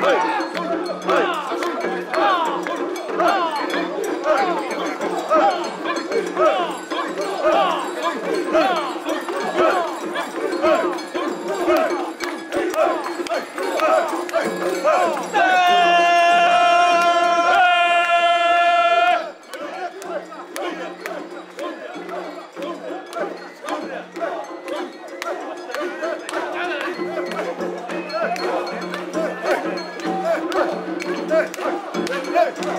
Oh! Hey!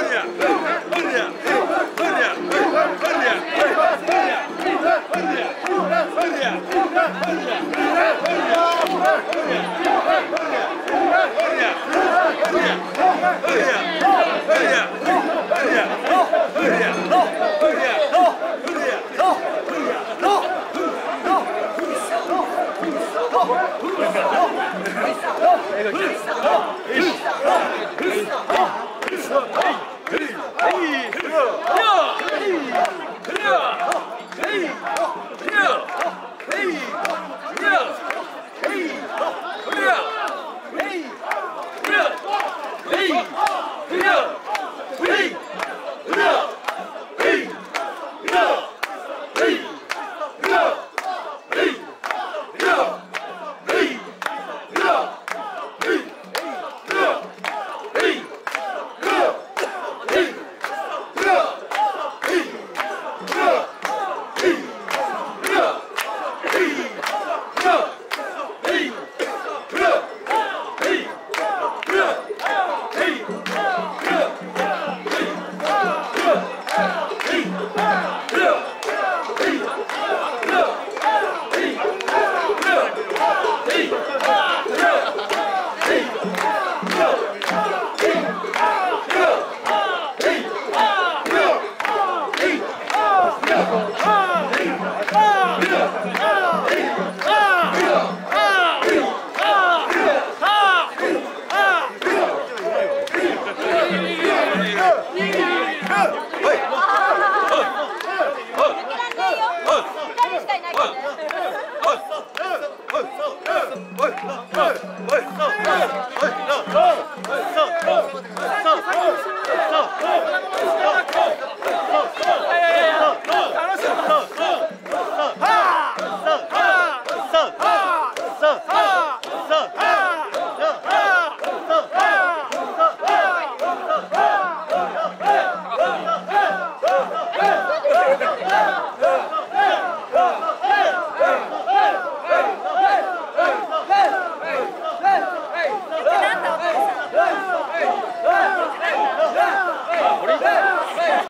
내가 Oh!